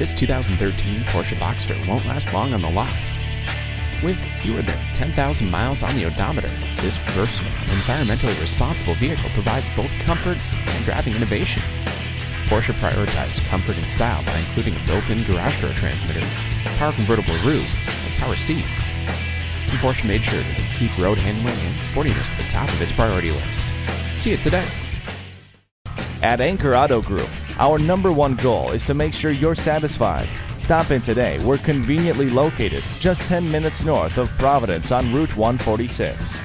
This 2013 Porsche Boxster won't last long on the lot. With fewer than 10,000 miles on the odometer, this versatile and environmentally responsible vehicle provides both comfort and driving innovation. Porsche prioritized comfort and style by including a built-in garage door transmitter, power convertible roof, and power seats. And Porsche made sure to keep road handling and sportiness at the top of its priority list. See it today. At Anchor Auto Group, our number one goal is to make sure you're satisfied. Stop in today. We're conveniently located just 10 minutes north of Providence on Route 146.